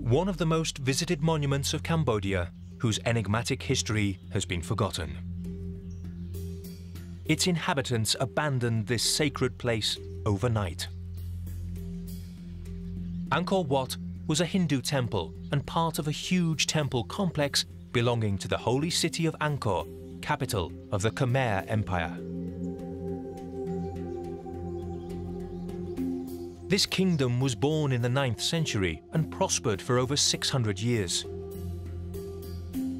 one of the most visited monuments of Cambodia, whose enigmatic history has been forgotten. Its inhabitants abandoned this sacred place overnight. Angkor Wat was a Hindu temple and part of a huge temple complex belonging to the holy city of Angkor, capital of the Khmer Empire. This kingdom was born in the 9th century and prospered for over 600 years.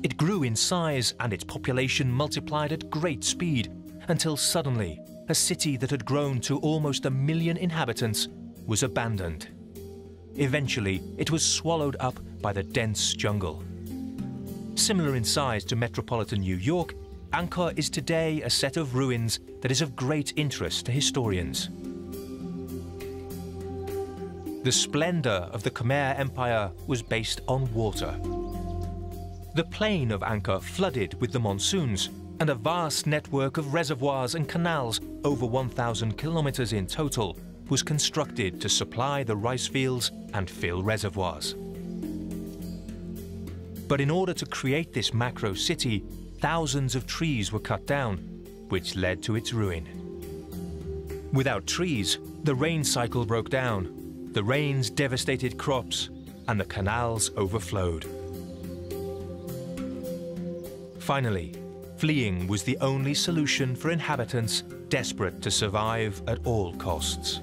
It grew in size and its population multiplied at great speed until suddenly a city that had grown to almost a million inhabitants was abandoned. Eventually, it was swallowed up by the dense jungle. Similar in size to metropolitan New York, Angkor is today a set of ruins that is of great interest to historians. The splendor of the Khmer Empire was based on water. The plain of Angkor flooded with the monsoons, and a vast network of reservoirs and canals, over 1,000 kilometers in total, was constructed to supply the rice fields and fill reservoirs. But in order to create this macro city, thousands of trees were cut down, which led to its ruin. Without trees, the rain cycle broke down, the rains devastated crops and the canals overflowed. Finally, fleeing was the only solution for inhabitants desperate to survive at all costs.